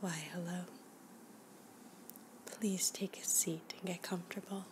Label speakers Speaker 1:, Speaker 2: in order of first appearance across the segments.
Speaker 1: Why, hello. Please take a seat and get comfortable.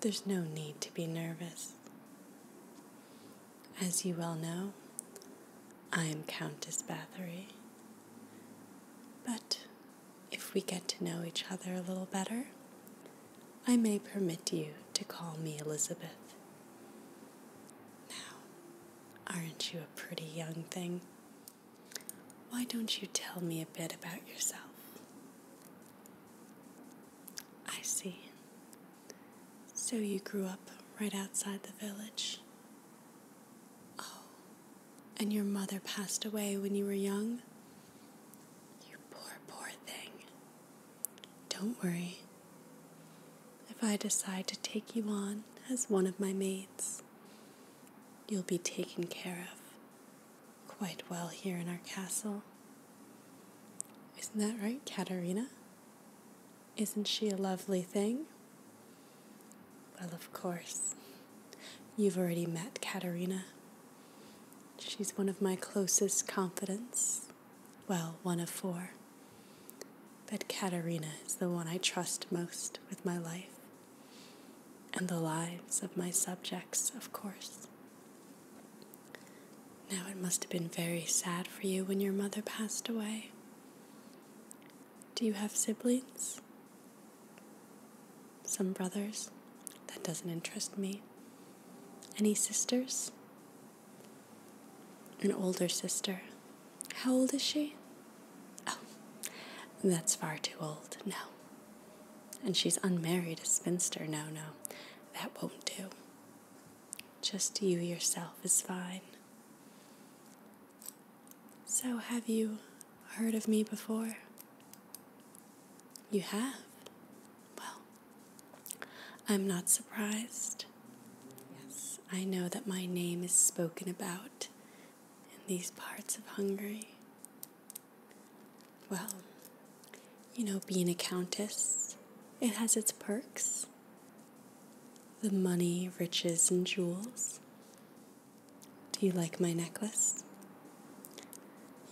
Speaker 1: There's no need to be nervous. As you well know, I am Countess Bathory. But if we get to know each other a little better, I may permit you to call me Elizabeth. Now, aren't you a pretty young thing? Why don't you tell me a bit about yourself? I see. So you grew up right outside the village. Oh, and your mother passed away when you were young? You poor, poor thing. Don't worry. If I decide to take you on as one of my maids, you'll be taken care of quite well here in our castle. Isn't that right, Katerina? Isn't she a lovely thing? Well, of course. You've already met Katerina. She's one of my closest confidants. Well, one of four. But Katerina is the one I trust most with my life. And the lives of my subjects, of course. Now, it must have been very sad for you when your mother passed away. Do you have siblings? Some brothers? That doesn't interest me. Any sisters? An older sister. How old is she? Oh, that's far too old. No. And she's unmarried, a spinster. No, no, that won't do. Just you yourself is fine. So, have you heard of me before? You have? Well, I'm not surprised. Yes, I know that my name is spoken about in these parts of Hungary. Well, you know, being a countess, it has its perks the money, riches, and jewels. Do you like my necklace?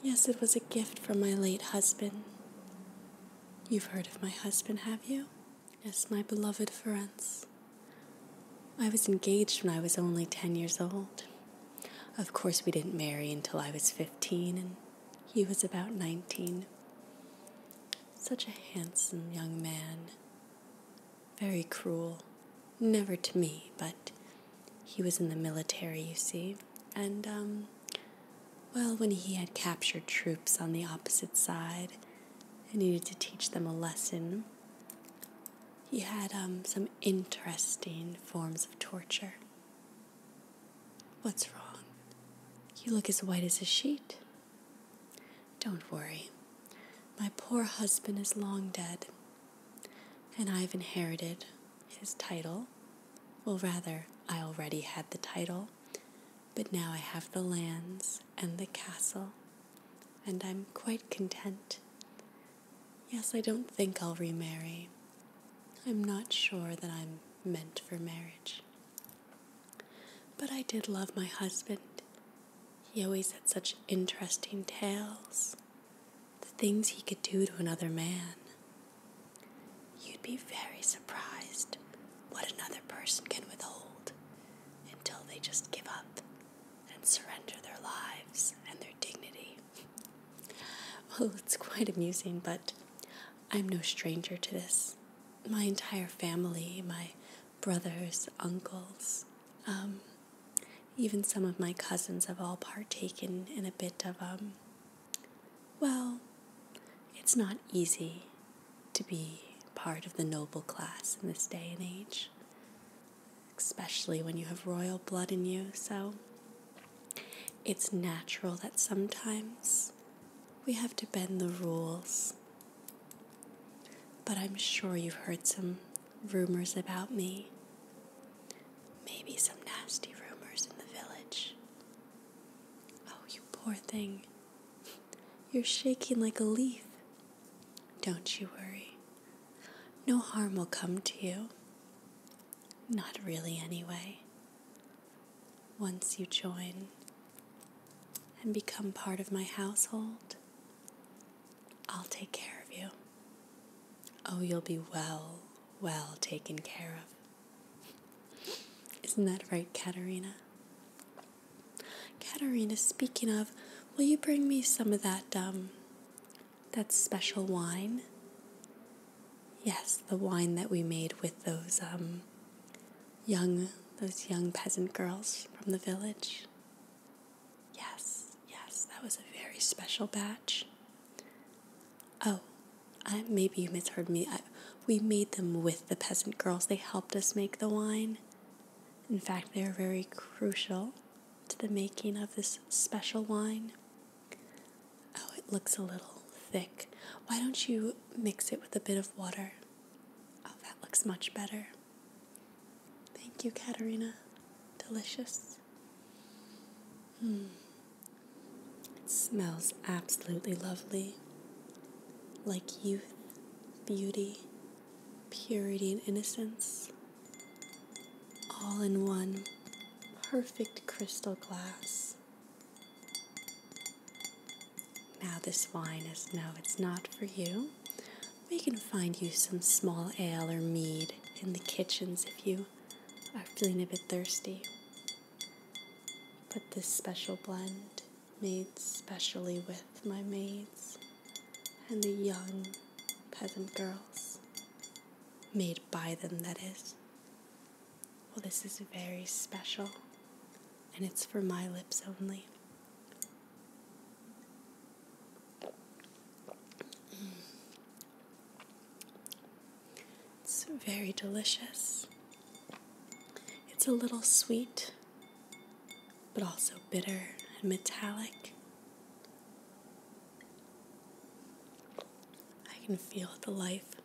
Speaker 1: Yes, it was a gift from my late husband. You've heard of my husband, have you? Yes, my beloved Ferenc. I was engaged when I was only 10 years old. Of course, we didn't marry until I was 15, and he was about 19. Such a handsome young man. Very cruel. Never to me, but he was in the military, you see. And, um, well, when he had captured troops on the opposite side and needed to teach them a lesson, he had um, some interesting forms of torture. What's wrong? You look as white as a sheet. Don't worry. My poor husband is long dead, and I've inherited his title. Well, rather, I already had the title but now I have the lands and the castle, and I'm quite content. Yes, I don't think I'll remarry. I'm not sure that I'm meant for marriage. But I did love my husband. He always had such interesting tales, the things he could do to another man. You'd be very surprised what another person can withhold until they just give up and surrender their lives and their dignity. Well, it's quite amusing, but I'm no stranger to this. My entire family, my brothers, uncles, um, even some of my cousins have all partaken in a bit of, um, well, it's not easy to be part of the noble class in this day and age, especially when you have royal blood in you, so it's natural that sometimes we have to bend the rules. But I'm sure you've heard some rumors about me. Maybe some nasty rumors in the village. Oh, you poor thing. You're shaking like a leaf. Don't you worry. No harm will come to you. Not really, anyway. Once you join and become part of my household, I'll take care of you. Oh, you'll be well, well taken care of. Isn't that right, Katerina? Katerina, speaking of, will you bring me some of that, um, that special wine? Yes, the wine that we made with those, um, young, those young peasant girls from the village. Yes, yes, that was a very special batch. Oh, I, maybe you misheard me. I, we made them with the peasant girls. They helped us make the wine. In fact, they are very crucial to the making of this special wine. Oh, it looks a little thick. Why don't you mix it with a bit of water? Oh, that looks much better. Thank you, Katerina. Delicious. Hmm. It smells absolutely lovely. Like youth, beauty, purity, and innocence. All in one perfect crystal glass. Now, this wine is no, it's not for you. We can find you some small ale or mead in the kitchens if you are feeling a bit thirsty. But this special blend, made specially with my maids and the young peasant girls, made by them, that is. Well, this is very special, and it's for my lips only. It's very delicious. It's a little sweet, but also bitter and metallic. Can feel the life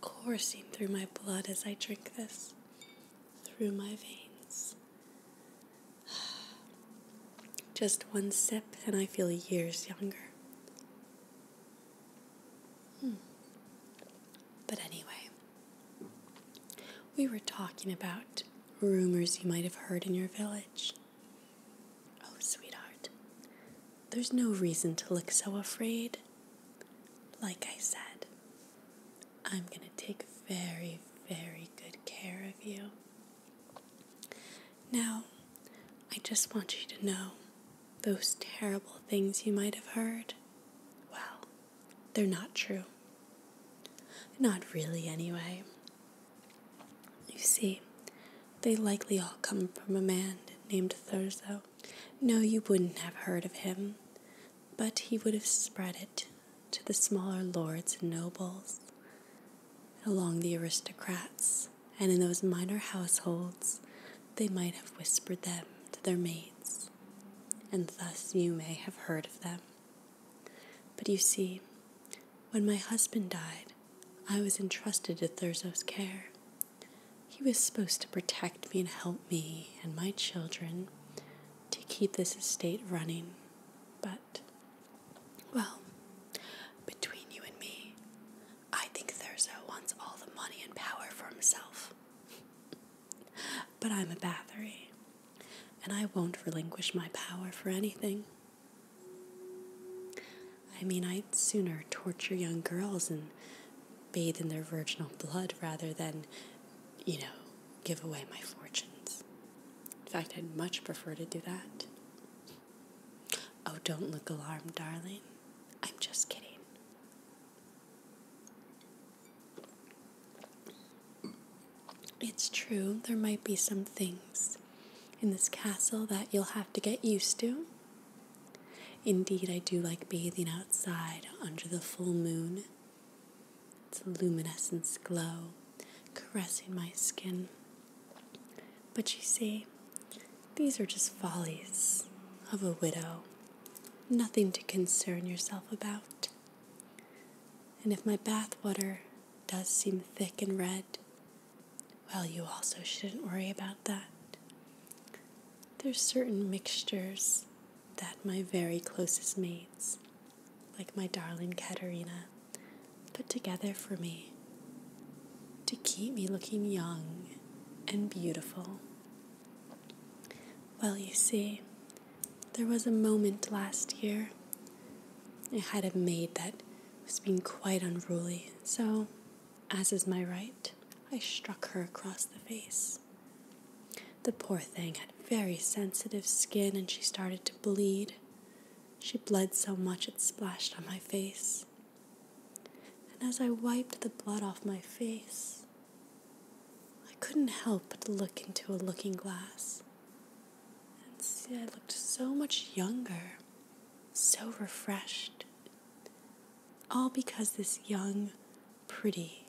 Speaker 1: coursing through my blood as I drink this, through my veins. Just one sip, and I feel years younger. Hmm. But anyway, we were talking about rumors you might have heard in your village. Oh, sweetheart, there's no reason to look so afraid. Like I said, I'm going to take very, very good care of you. Now, I just want you to know those terrible things you might have heard. Well, they're not true. Not really, anyway. You see, they likely all come from a man named Thurzo. No, you wouldn't have heard of him, but he would have spread it to the smaller lords and nobles, along the aristocrats, and in those minor households, they might have whispered them to their maids, and thus you may have heard of them. But you see, when my husband died, I was entrusted to Thurzo's care. He was supposed to protect me and help me and my children to keep this estate running. But, well, between you and me, I think Thurzo wants all the money and power for himself. but I'm a Bathory, and I won't relinquish my power for anything. I mean, I'd sooner torture young girls and bathe in their virginal blood rather than, you know, give away my fortunes. In fact, I'd much prefer to do that. Oh, don't look alarmed, darling. I'm just kidding. It's true, there might be some things in this castle that you'll have to get used to. Indeed, I do like bathing outside under the full moon. Its luminescence glow caressing my skin. But you see, these are just follies of a widow, nothing to concern yourself about. And if my bath water does seem thick and red, well, you also shouldn't worry about that. There's certain mixtures that my very closest mates, like my darling Katerina, put together for me to keep me looking young and beautiful. Well, you see, there was a moment last year. I had a maid that was being quite unruly, so, as is my right, I struck her across the face. The poor thing had very sensitive skin and she started to bleed. She bled so much it splashed on my face. And as I wiped the blood off my face, I couldn't help but look into a looking glass and see I looked so much younger, so refreshed. All because this young, pretty,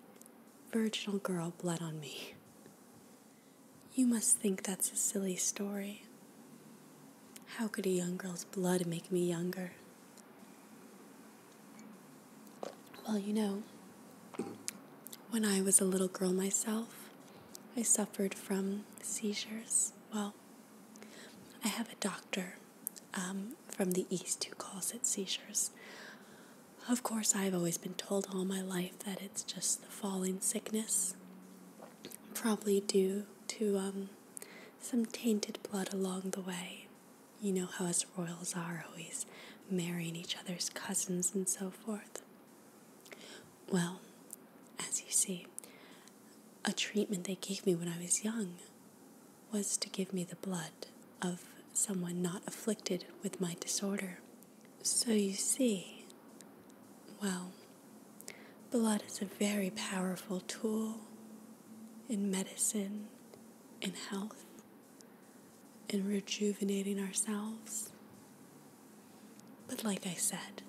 Speaker 1: virginal girl bled on me. You must think that's a silly story. How could a young girl's blood make me younger? Well, you know, when I was a little girl myself, I suffered from seizures. Well, I have a doctor um, from the East who calls it seizures. Of course, I've always been told all my life that it's just the falling sickness, probably due to um, some tainted blood along the way. You know how us royals are always marrying each other's cousins and so forth. Well, as you see, a treatment they gave me when I was young was to give me the blood of someone not afflicted with my disorder. So you see, well, blood is a very powerful tool in medicine, in health, in rejuvenating ourselves. But like I said,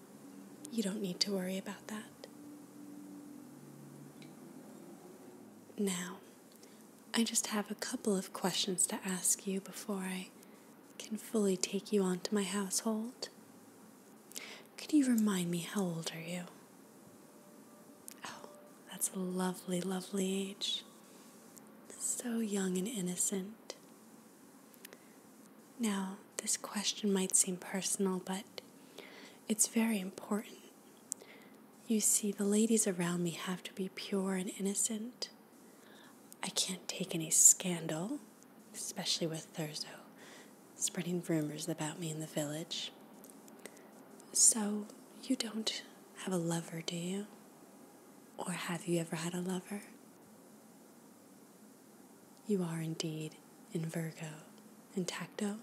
Speaker 1: you don't need to worry about that. Now, I just have a couple of questions to ask you before I can fully take you onto my household. Could you remind me how old are you? Oh, that's a lovely, lovely age. So young and innocent. Now, this question might seem personal, but it's very important. You see, the ladies around me have to be pure and innocent. I can't take any scandal, especially with Thurzo spreading rumors about me in the village. So, you don't have a lover, do you? Or have you ever had a lover? You are indeed in Virgo and Tacto.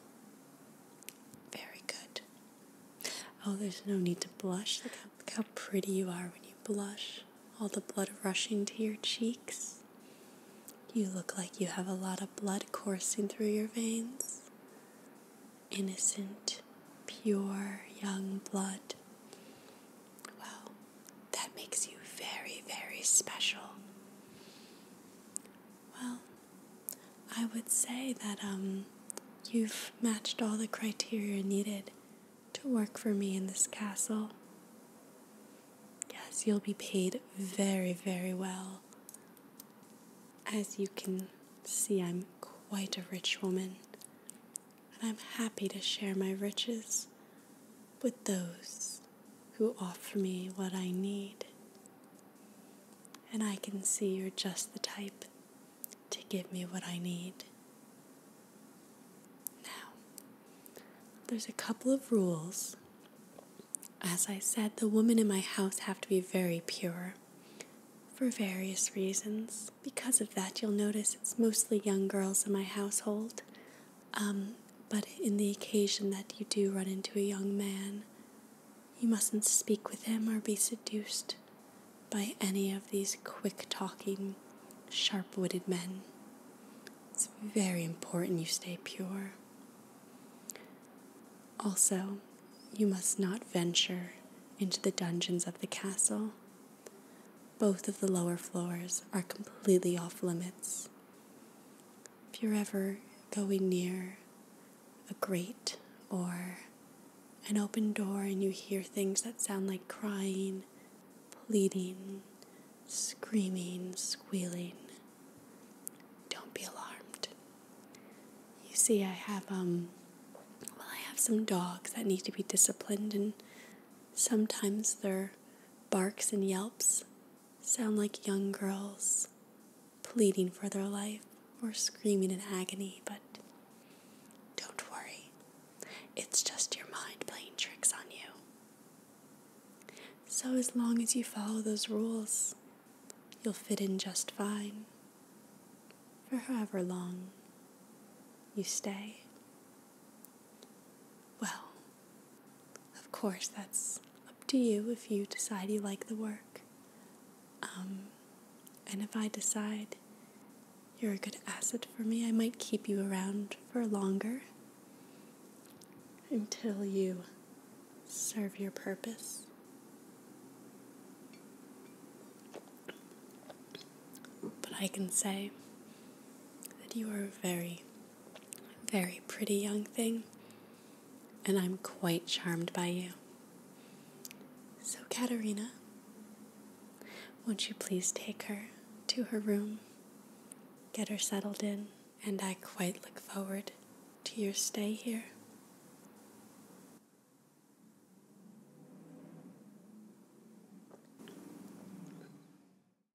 Speaker 1: Very good. Oh, there's no need to blush. Look how, look how pretty you are when you blush. All the blood rushing to your cheeks. You look like you have a lot of blood coursing through your veins. Innocent, pure, young blood. Well, that makes you very, very special. Well, I would say that um, you've matched all the criteria needed to work for me in this castle. Yes, you'll be paid very, very well as you can see, I'm quite a rich woman, and I'm happy to share my riches with those who offer me what I need. And I can see you're just the type to give me what I need. Now, there's a couple of rules. As I said, the women in my house have to be very pure for various reasons. Because of that, you'll notice it's mostly young girls in my household. Um, but in the occasion that you do run into a young man, you mustn't speak with him or be seduced by any of these quick talking, sharp witted men. It's very important you stay pure. Also, you must not venture into the dungeons of the castle both of the lower floors are completely off limits. If you're ever going near a grate or an open door and you hear things that sound like crying, pleading, screaming, squealing, don't be alarmed. You see, I have, um, well, I have some dogs that need to be disciplined, and sometimes their barks and yelps sound like young girls pleading for their life or screaming in agony, but don't worry. It's just your mind playing tricks on you. So, as long as you follow those rules, you'll fit in just fine for however long you stay. Well, of course, that's up to you if you decide you like the work. Um, and if I decide you're a good asset for me, I might keep you around for longer until you serve your purpose. But I can say that you are a very, very pretty young thing, and I'm quite charmed by you. So, Katerina, won't you please take her to her room, get her settled in, and I quite look forward to your stay here.